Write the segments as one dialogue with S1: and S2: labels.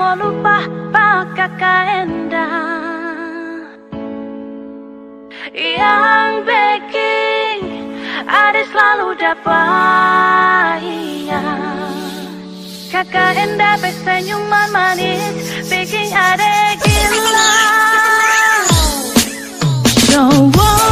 S1: mau lupa pakai kaenda Yang baking ada selalu dapatnya Kakak Enda bersenyuman manis Bikin ada gila. Don't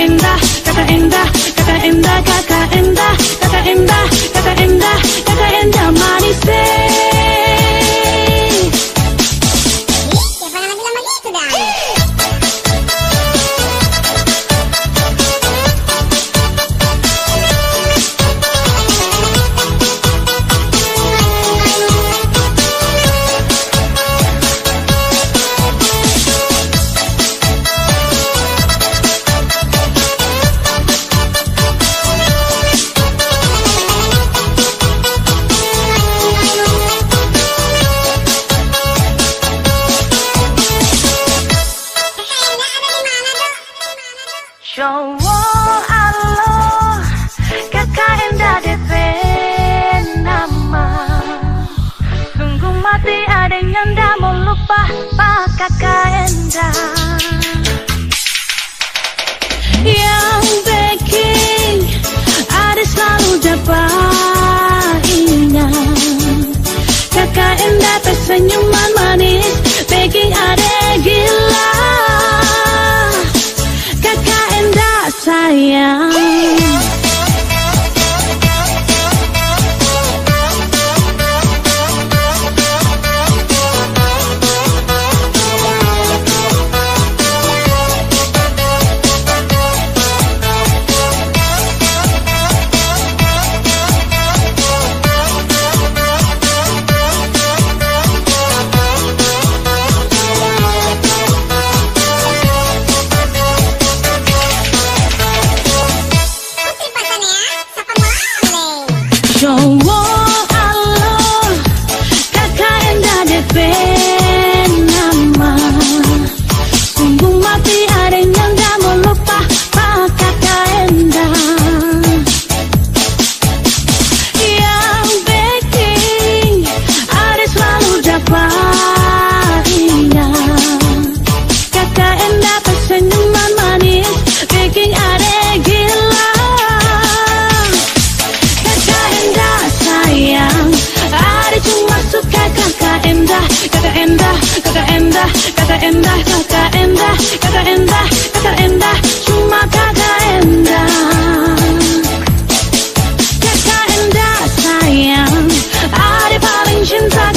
S1: in the Jowo alo KKN DDP nama Sungguh mati ada yang dah mau lupa Pak KKN dah kata indah, kata indah, kata indah, kata indah, ada paling cinta.